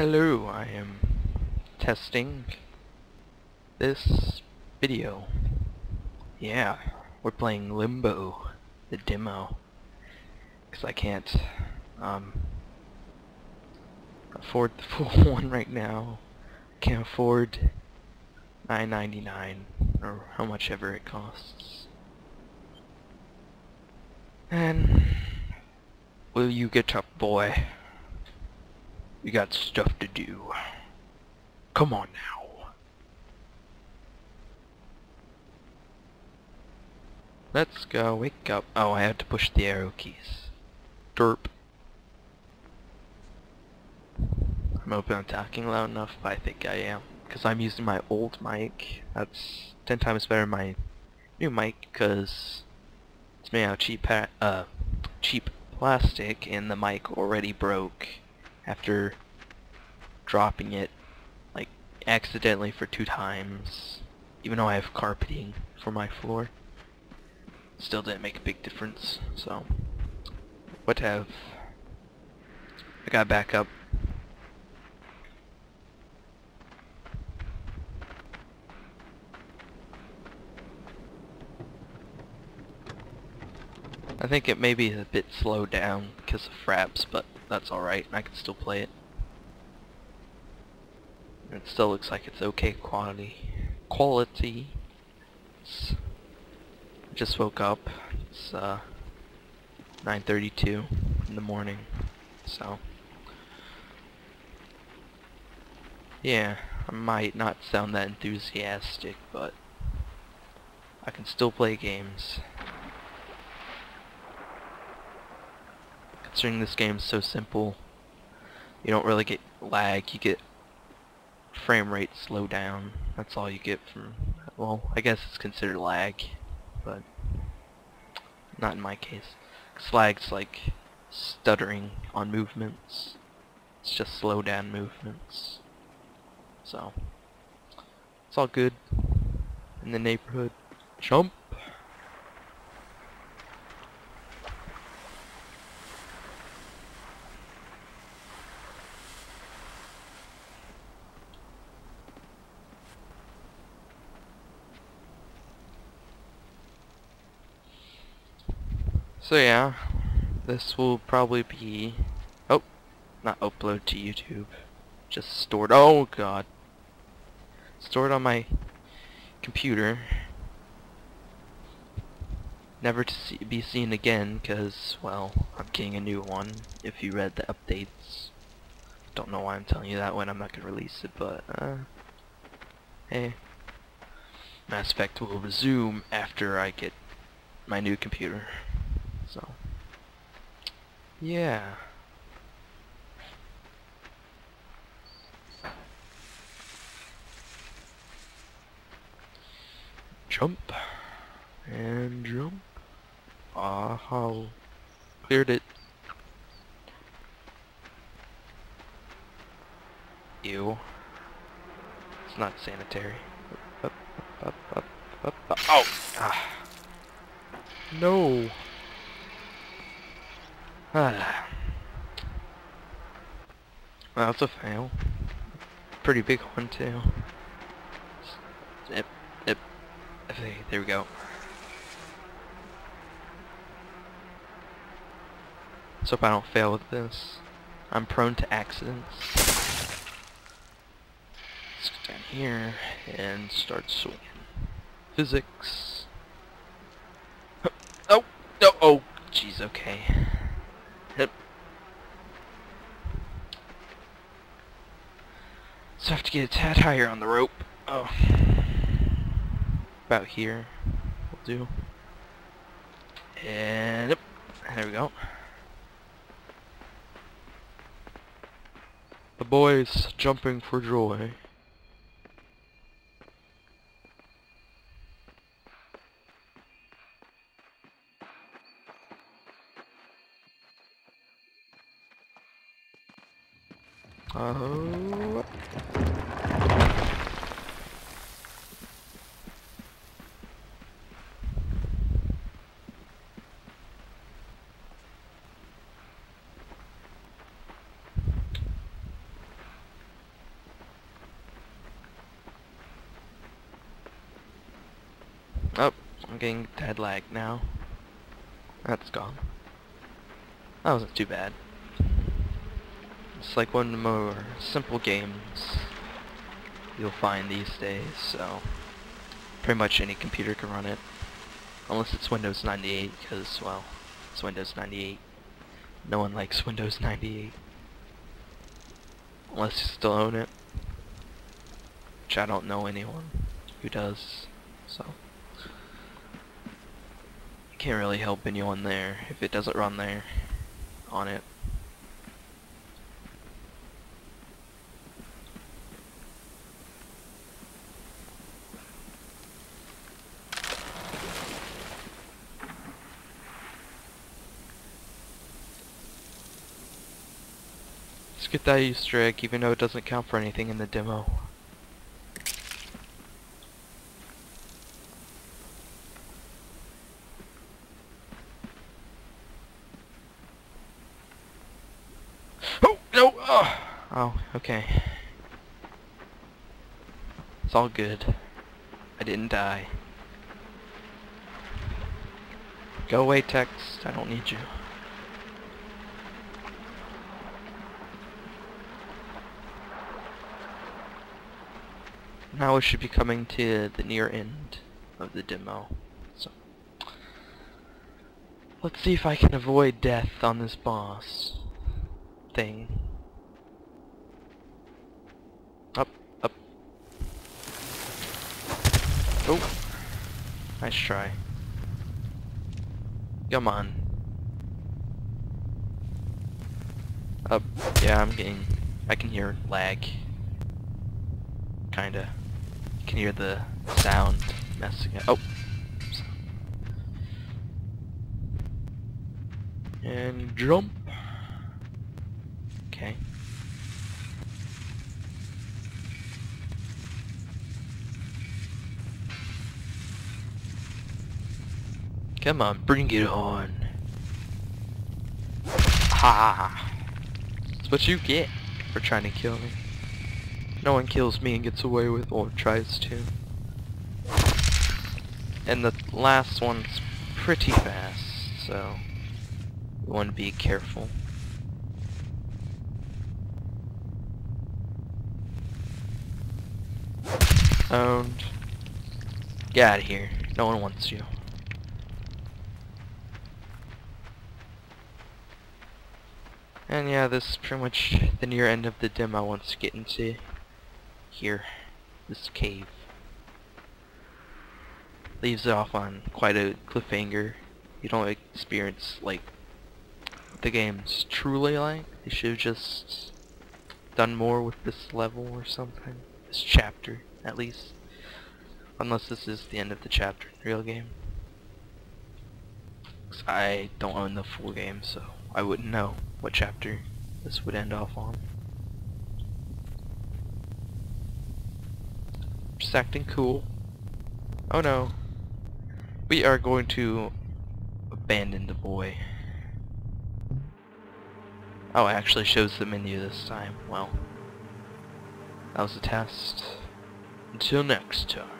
Hello, I am testing this video. Yeah, we're playing Limbo, the demo. Because I can't um, afford the full one right now. Can't afford $9.99 or how much ever it costs. And will you get up, boy? We got stuff to do. Come on now. Let's go, wake up. Oh, I have to push the arrow keys. Derp. I'm hoping I'm talking loud enough, but I think I am. Because I'm using my old mic. That's 10 times better than my new mic, because it's made out of cheap, uh, cheap plastic, and the mic already broke after dropping it like accidentally for two times even though I have carpeting for my floor. Still didn't make a big difference so. What have. I got back up. I think it may be a bit slowed down because of fraps, but that's alright. I can still play it. It still looks like it's okay quality. Quality. It's, just woke up. It's uh, 9.32 in the morning. So. Yeah, I might not sound that enthusiastic, but I can still play games. Considering this game is so simple, you don't really get lag, you get frame rate slow down. That's all you get from, well, I guess it's considered lag, but not in my case. Cause lag's like stuttering on movements. It's just slow down movements. So, it's all good in the neighborhood. Jump! So yeah, this will probably be, oh, not upload to YouTube, just stored, oh god, stored on my computer, never to see, be seen again, because, well, I'm getting a new one, if you read the updates, don't know why I'm telling you that when I'm not going to release it, but, uh, hey, Mass Effect will resume after I get my new computer. So, yeah. Jump. And jump. Ah, cleared it. Ew. It's not sanitary. Up, up, up, up, up. Oh! Ah. No! Well, that's a fail. Pretty big one too. Yep, yep. Okay, there we go. Let's hope I don't fail with this. I'm prone to accidents. Let's go down here and start swinging. Physics. Oh, oh, oh, jeez, okay. Yep. Have to get a tad higher on the rope. Oh. About here will do. And yep. There we go. The boys jumping for joy. Oh. Oh, I'm getting dead lag now. That's gone. That wasn't too bad. It's like one of the more simple games you'll find these days, so pretty much any computer can run it. Unless it's Windows 98, because, well, it's Windows 98. No one likes Windows 98. Unless you still own it. Which I don't know anyone who does, so. Can't really help anyone there if it doesn't run there on it. Get that Easter egg even though it doesn't count for anything in the demo. Oh, no! Oh okay. It's all good. I didn't die. Go away, text. I don't need you. Now we should be coming to the near end of the demo. So let's see if I can avoid death on this boss thing. Up, up. Oh, nice try. Come on. Up. Yeah, I'm getting. I can hear lag. Kinda. Can hear the sound messing up. Oh. And jump. Okay. Come on, bring it on. Ha! That's what you get for trying to kill me. No one kills me and gets away with or tries to. And the last one's pretty fast, so you want to be careful. Owned. Get out of here. No one wants you. And yeah, this is pretty much the near end of the demo want to get into here. This cave. Leaves it off on quite a cliffhanger. You don't experience, like, the game's truly like. They should have just done more with this level or something. This chapter, at least. Unless this is the end of the chapter in real game. I don't own the full game, so I wouldn't know what chapter this would end off on. Just acting cool. Oh no. We are going to abandon the boy. Oh, it actually shows the menu this time. Well, that was a test. Until next time.